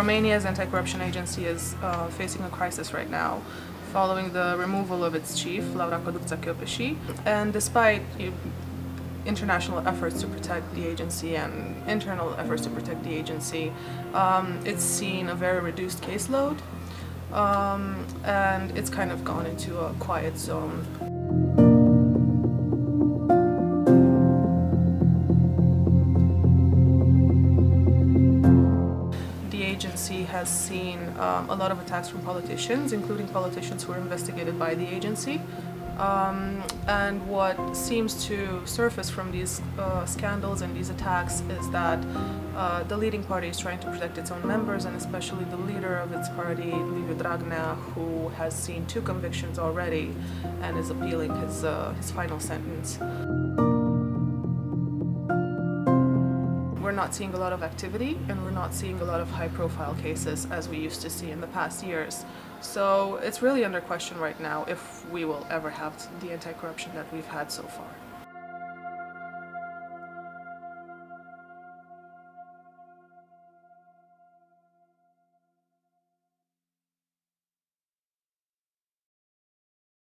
Romania's anti-corruption agency is uh, facing a crisis right now following the removal of its chief, Laura Codruța Kövesi, and despite international efforts to protect the agency and internal efforts to protect the agency, um, it's seen a very reduced caseload um, and it's kind of gone into a quiet zone. Agency has seen um, a lot of attacks from politicians, including politicians who are investigated by the agency. Um, and what seems to surface from these uh, scandals and these attacks is that uh, the leading party is trying to protect its own members and especially the leader of its party, Liviu Dragnea, who has seen two convictions already and is appealing his, uh, his final sentence. We're not seeing a lot of activity and we're not seeing a lot of high profile cases as we used to see in the past years. So it's really under question right now if we will ever have the anti-corruption that we've had so far.